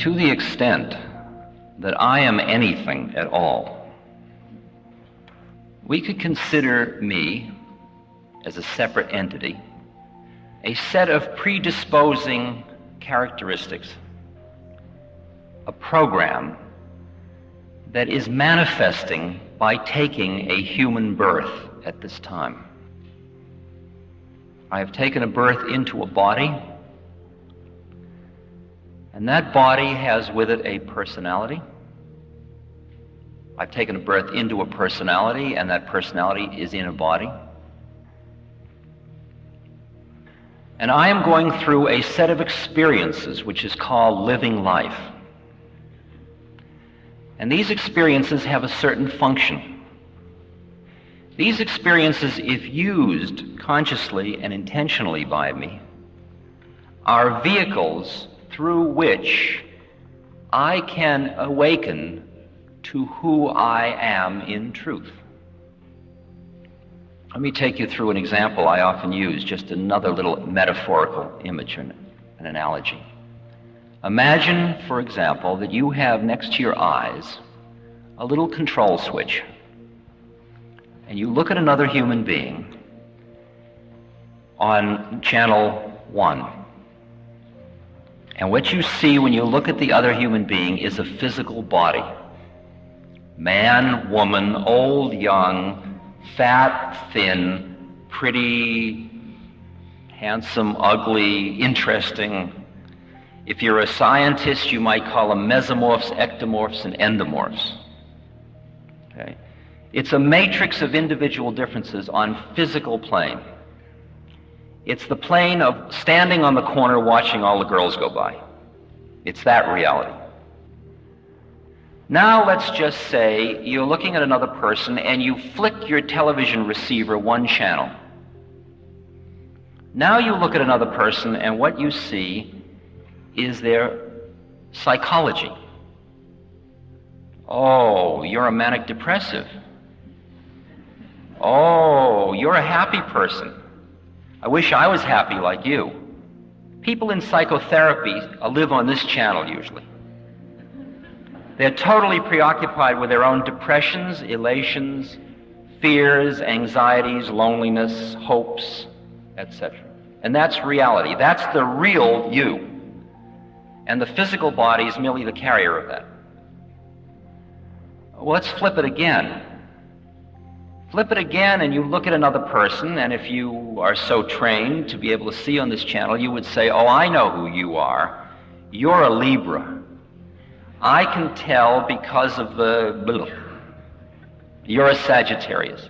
to the extent that I am anything at all, we could consider me as a separate entity, a set of predisposing characteristics, a program that is manifesting by taking a human birth at this time. I have taken a birth into a body, and that body has with it a personality. I've taken a birth into a personality, and that personality is in a body. And I am going through a set of experiences which is called living life. And these experiences have a certain function. These experiences, if used consciously and intentionally by me, are vehicles through which I can awaken to who I am in truth. Let me take you through an example I often use, just another little metaphorical image and an analogy. Imagine, for example, that you have next to your eyes a little control switch, and you look at another human being on channel one. And what you see when you look at the other human being is a physical body man, woman, old, young, fat, thin, pretty, handsome, ugly, interesting. If you're a scientist, you might call them mesomorphs, ectomorphs, and endomorphs. Okay? It's a matrix of individual differences on physical plane. It's the plane of standing on the corner watching all the girls go by. It's that reality. Now let's just say you're looking at another person and you flick your television receiver one channel. Now you look at another person and what you see is their psychology. Oh, you're a manic depressive. Oh, you're a happy person. I wish I was happy like you. People in psychotherapy uh, live on this channel usually. They're totally preoccupied with their own depressions, elations, fears, anxieties, loneliness, hopes, etc. And that's reality. That's the real you. And the physical body is merely the carrier of that. Well, let's flip it again. Flip it again, and you look at another person, and if you are so trained to be able to see on this channel, you would say, Oh, I know who you are. You're a Libra. I can tell because of the. You're a Sagittarius.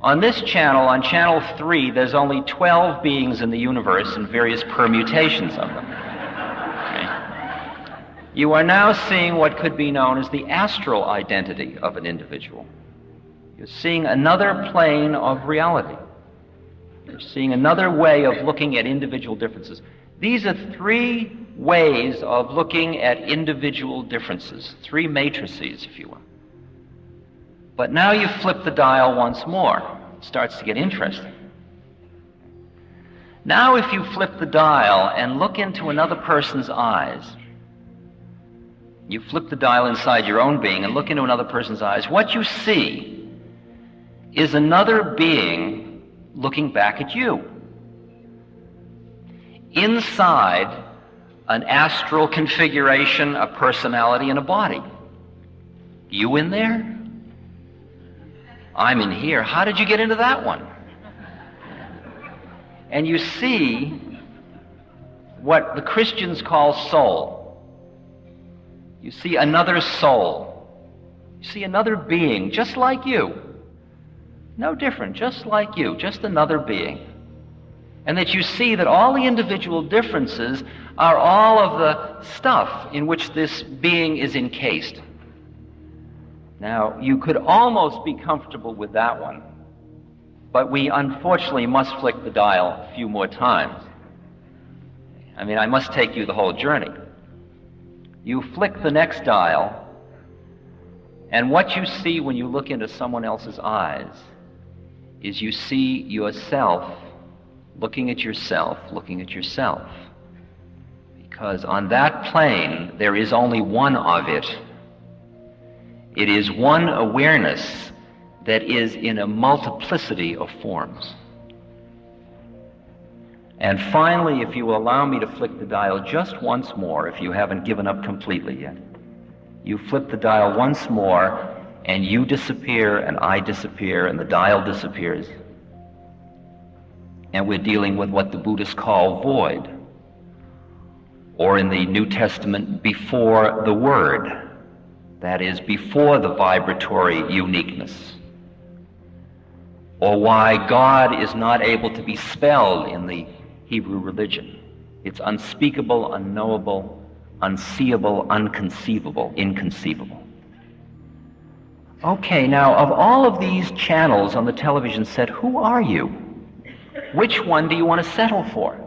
On this channel, on channel 3, there's only 12 beings in the universe and various permutations of them. You are now seeing what could be known as the astral identity of an individual. You're seeing another plane of reality. You're seeing another way of looking at individual differences. These are three ways of looking at individual differences, three matrices, if you will. But now you flip the dial once more. It starts to get interesting. Now, if you flip the dial and look into another person's eyes, you flip the dial inside your own being and look into another person's eyes, what you see is another being looking back at you inside an astral configuration, a personality, and a body. You in there? I'm in here. How did you get into that one? And you see what the Christians call soul. You see another soul. You see another being just like you. No different, just like you, just another being and that you see that all the individual differences are all of the stuff in which this being is encased. Now, you could almost be comfortable with that one, but we unfortunately must flick the dial a few more times. I mean, I must take you the whole journey. You flick the next dial, and what you see when you look into someone else's eyes is you see yourself looking at yourself, looking at yourself. Because on that plane, there is only one of it. It is one awareness that is in a multiplicity of forms. And finally, if you will allow me to flick the dial just once more, if you haven't given up completely yet, you flip the dial once more, and you disappear, and I disappear, and the dial disappears. And we're dealing with what the Buddhists call void, or in the New Testament, before the Word. That is, before the vibratory uniqueness. Or why God is not able to be spelled in the Hebrew religion. It's unspeakable, unknowable, unseeable, unconceivable, inconceivable. Okay, now of all of these channels on the television set, who are you? Which one do you want to settle for?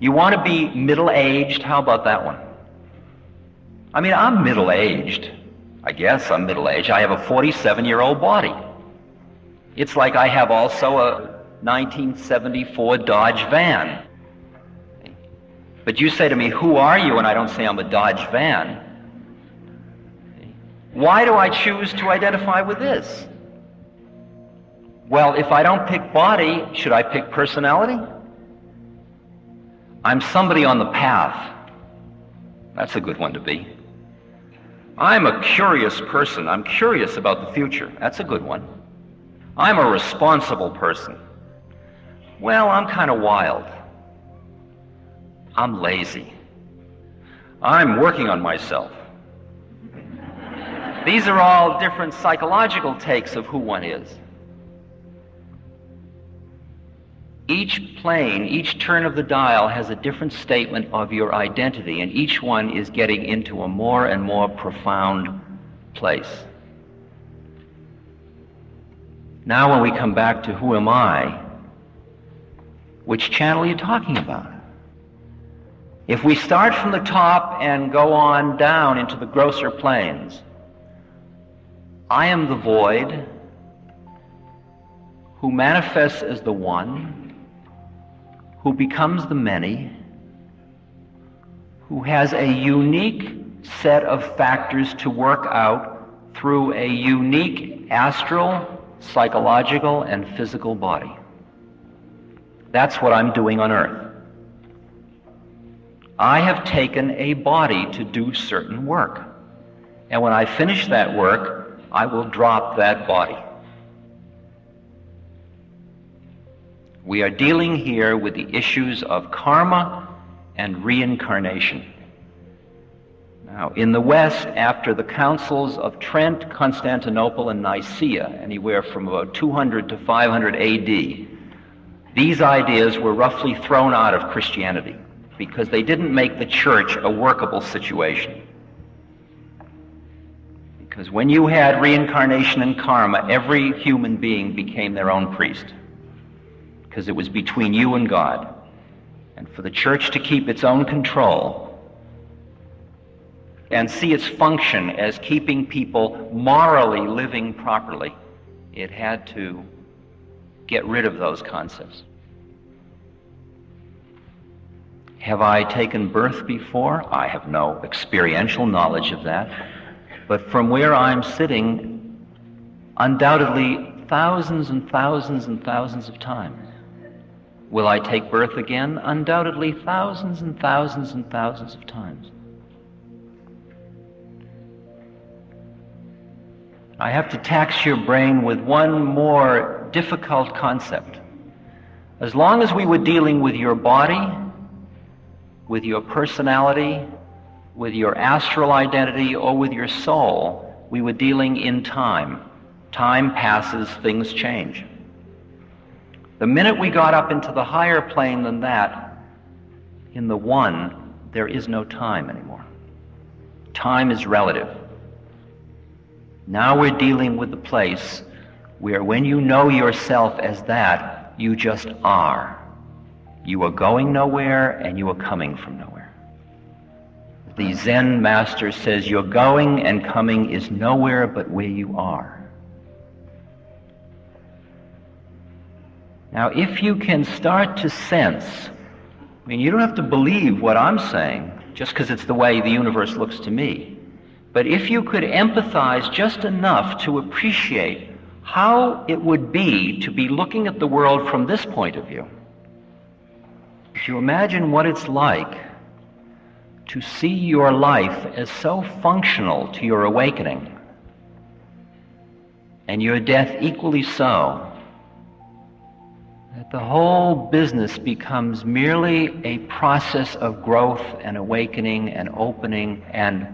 You want to be middle aged? How about that one? I mean, I'm middle aged. I guess I'm middle aged. I have a 47 year old body. It's like I have also a 1974 Dodge van. But you say to me, Who are you? And I don't say I'm a Dodge van. Why do I choose to identify with this? Well, if I don't pick body, should I pick personality? I'm somebody on the path. That's a good one to be. I'm a curious person. I'm curious about the future. That's a good one. I'm a responsible person. Well, I'm kind of wild. I'm lazy. I'm working on myself. These are all different psychological takes of who one is. Each plane, each turn of the dial has a different statement of your identity, and each one is getting into a more and more profound place. Now, when we come back to who am I, which channel are you talking about? If we start from the top and go on down into the grosser planes, I am the void who manifests as the one, who becomes the many, who has a unique set of factors to work out through a unique astral, psychological, and physical body. That's what I'm doing on earth. I have taken a body to do certain work. And when I finish that work, I will drop that body. We are dealing here with the issues of karma and reincarnation. Now, in the West, after the councils of Trent, Constantinople, and Nicaea, anywhere from about 200 to 500 AD, these ideas were roughly thrown out of Christianity because they didn't make the church a workable situation. Because when you had reincarnation and karma, every human being became their own priest. Because it was between you and God. And for the church to keep its own control and see its function as keeping people morally living properly, it had to get rid of those concepts. Have I taken birth before? I have no experiential knowledge of that. But from where I'm sitting, undoubtedly thousands and thousands and thousands of times. Will I take birth again? Undoubtedly thousands and thousands and thousands of times. I have to tax your brain with one more difficult concept. As long as we were dealing with your body, with your personality, with your astral identity, or with your soul, we were dealing in time. Time passes, things change. The minute we got up into the higher plane than that, in the one, there is no time anymore. Time is relative. Now we're dealing with the place where when you know yourself as that, you just are. You are going nowhere and you are coming from nowhere. The Zen master says your going and coming is nowhere but where you are. Now, if you can start to sense I mean, you don't have to believe what I'm saying just because it's the way the universe looks to me. But if you could empathize just enough to appreciate how it would be to be looking at the world from this point of view, if you imagine what it's like to see your life as so functional to your awakening, and your death equally so, that the whole business becomes merely a process of growth and awakening and opening and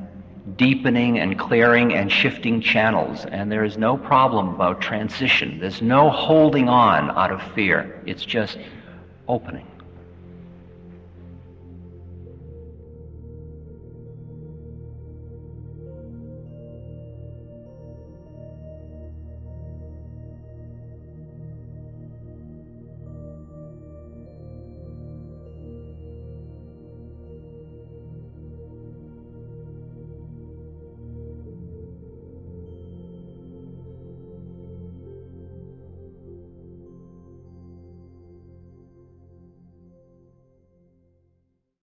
deepening and clearing and shifting channels. And there is no problem about transition. There's no holding on out of fear. It's just opening.